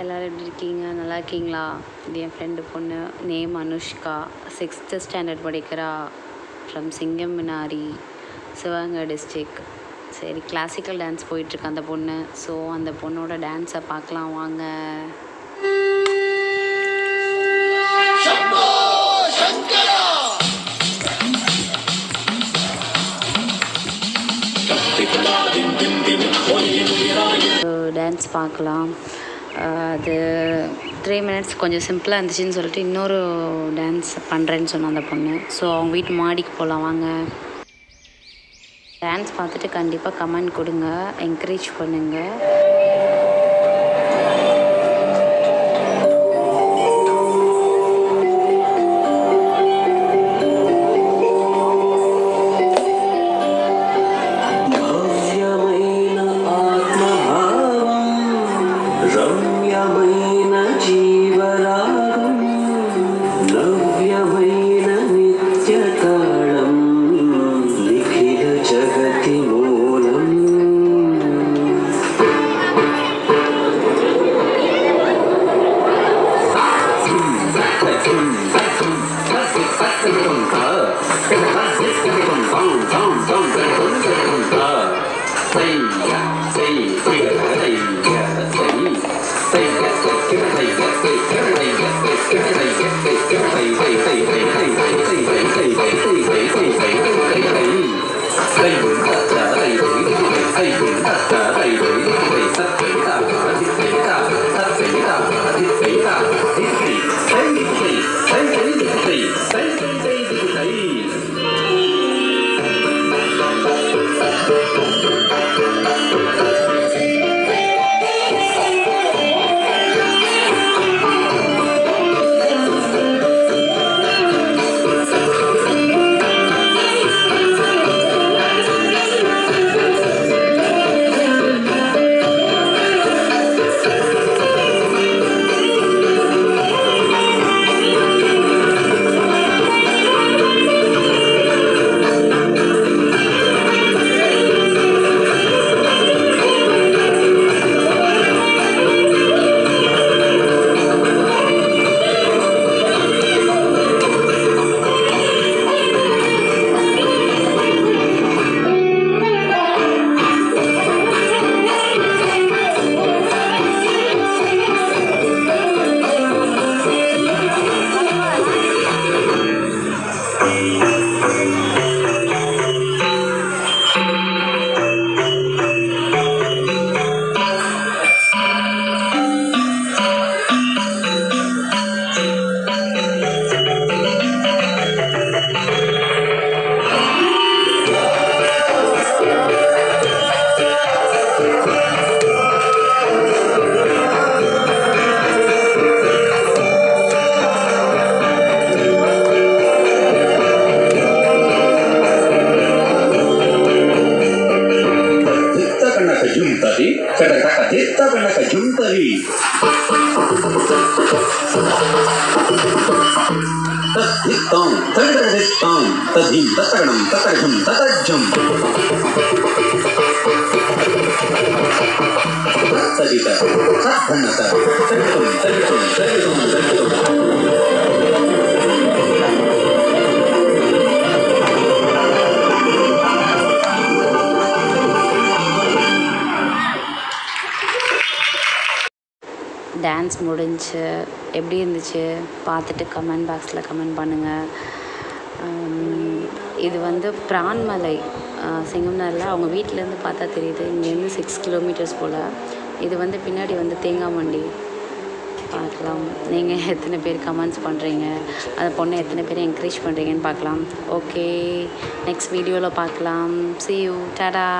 எல்லோரும் எப்படி இருக்கீங்க? நல்லா இருக்கீங்களா? இது என் ஃப்ரெண்டு பொண்ணு. நேம் அனுஷ்கா. சிக்ஸ்த்து ஸ்டாண்டர்ட் படிக்கிறா. From Singampunari Sivaganga district சரி கிளாசிக்கல் டான்ஸ் போயிட்டுருக்கு அந்த பொண்ணு. ஸோ அந்த பொண்ணோட டான்ஸை பார்க்கலாம். வாங்க. டான்ஸ் பார்க்கலாம். அது த்ரீ மினிட்ஸ் கொஞ்சம் சிம்பிளாக இருந்துச்சுன்னு சொல்லிட்டு இன்னொரு டான்ஸ் பண்ணுறேன்னு சொன்ன அந்த பொண்ணு. ஸோ அவங்க வீட்டு மாடிக்கு போகலாம் வாங்க. டான்ஸ் பார்த்துட்டு கண்டிப்பாக கமெண்ட் கொடுங்க என்கரேஜ் பண்ணுங்கள் يضيع hittaganaka jumpari तद्धित्तां तद्धित्तां तद्धिं तत्तगणं तत्तर्घं तत्तज्जम् तत्तजित तत्तन्नत டான்ஸ் முடிஞ்சு எப்படி இருந்துச்சு? பார்த்துட்டு கமெண்ட் பாக்ஸில் கமெண்ட் பண்ணுங்கள் இது வந்து பிரான்மலை. சிங்கம்னரில் அவங்க வீட்டிலேருந்து பார்த்தா தெரியுது இங்கேருந்து சிக்ஸ் கிலோமீட்டர்ஸ் போல். இது வந்து பின்னாடி வந்து தேங்காய் மண்டி. பார்க்கலாம். நீங்கள் எத்தனை பேர் கமெண்ட்ஸ் பண்ணுறீங்க அந்த பொண்ணை எத்தனை பேர் என்கரேஜ் பண்ணுறீங்கன்னு பார்க்கலாம். ஓகே நெக்ஸ்ட் வீடியோவில் பார்க்கலாம். C you Tata